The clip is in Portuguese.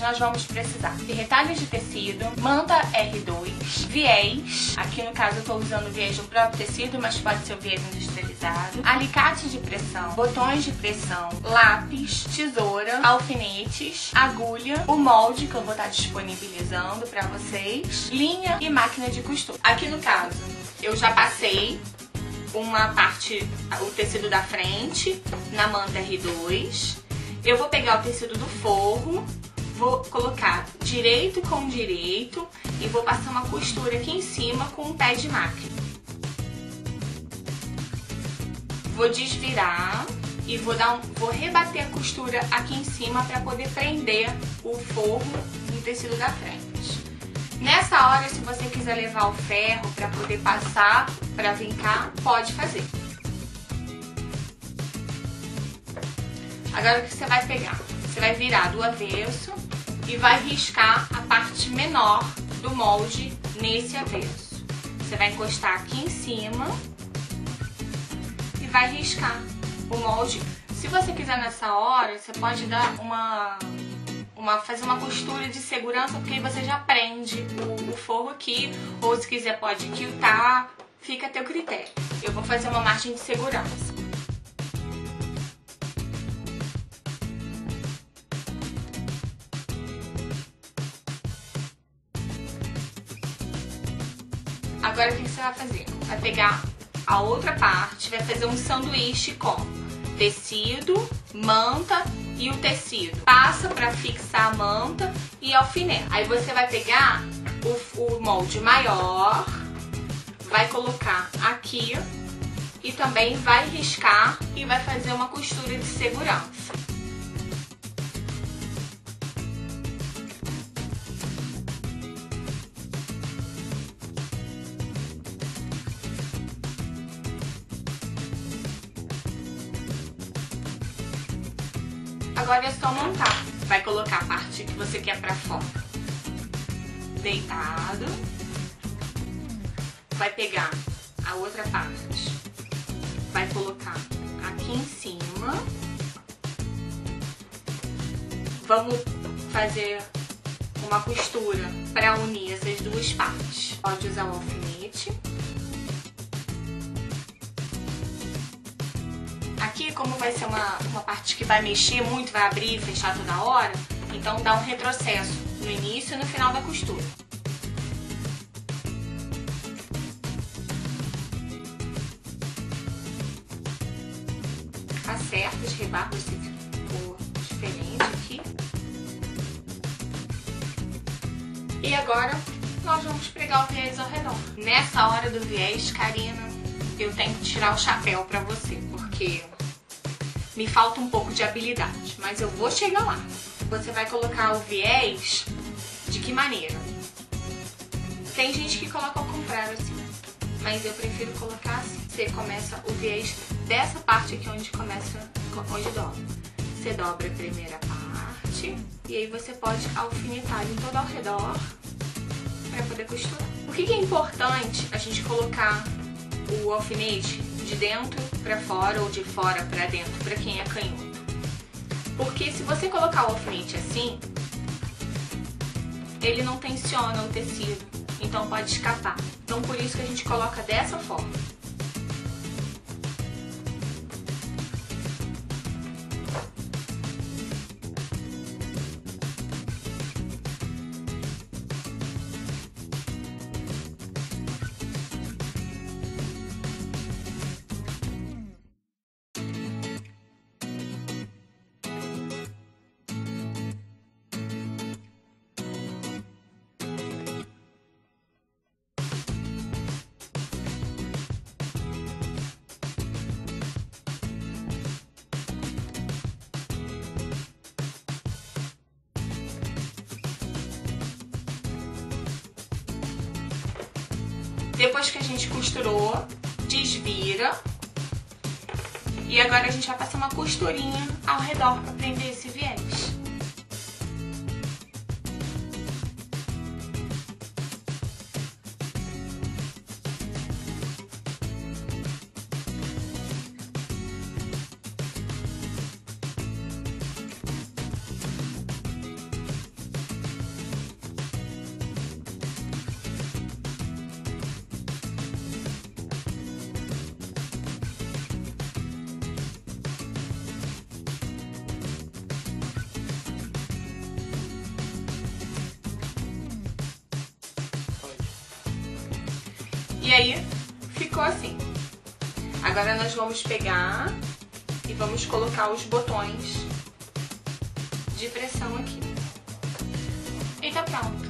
nós vamos precisar de retalhos de tecido, manta R2, viés, aqui no caso eu estou usando viés do próprio tecido, mas pode ser o viés industrializado, alicate de pressão, botões de pressão, lápis, tesoura, alfinetes, agulha, o molde que eu vou estar disponibilizando para vocês, linha e máquina de costura. Aqui no caso, eu já passei uma parte, o tecido da frente na manta R2. Eu vou pegar o tecido do forro, vou colocar direito com direito e vou passar uma costura aqui em cima com um pé de máquina. Vou desvirar e vou, dar um, vou rebater a costura aqui em cima para poder prender o forro no tecido da frente. Nessa hora, se você quiser levar o ferro para poder passar para vincar, pode fazer. Agora o que você vai pegar? Você vai virar do avesso e vai riscar a parte menor do molde nesse avesso. Você vai encostar aqui em cima e vai riscar o molde. Se você quiser nessa hora, você pode dar uma uma, fazer uma costura de segurança, porque aí você já prende o, o forro aqui, ou se quiser pode quiltar, fica a teu critério. Eu vou fazer uma margem de segurança. Agora o que você vai fazer? Vai pegar a outra parte, vai fazer um sanduíche com tecido, manta e o tecido. Passa para fixar a manta e alfinete. Aí você vai pegar o, o molde maior, vai colocar aqui e também vai riscar e vai fazer uma costura de segurança. Agora é só montar. Vai colocar a parte que você quer pra fora. Deitado. Vai pegar a outra parte. Vai colocar aqui em cima. Vamos fazer uma costura para unir essas duas partes. Pode usar o alfinete. Como vai ser uma, uma parte que vai mexer muito, vai abrir e fechar toda hora, então dá um retrocesso no início e no final da costura. Acerta os rebarros ficou diferente aqui. E agora nós vamos pregar o viés ao redor. Nessa hora do viés, Karina, eu tenho que tirar o chapéu pra você, porque me falta um pouco de habilidade, mas eu vou chegar lá. Você vai colocar o viés de que maneira? Tem gente que coloca ao contrário assim, mas eu prefiro colocar assim. Você começa o viés dessa parte aqui onde começa, onde dobra. Você dobra a primeira parte e aí você pode alfinetar em todo ao redor para poder costurar. O que, que é importante a gente colocar o alfinete de dentro para fora ou de fora para dentro para quem é canhoto. Porque se você colocar o alfinete assim, ele não tensiona o tecido, então pode escapar. Então por isso que a gente coloca dessa forma. Depois que a gente costurou, desvira. E agora a gente vai passar uma costurinha ao redor para prender esse viés. E aí, ficou assim. Agora nós vamos pegar e vamos colocar os botões de pressão aqui. E tá pronto.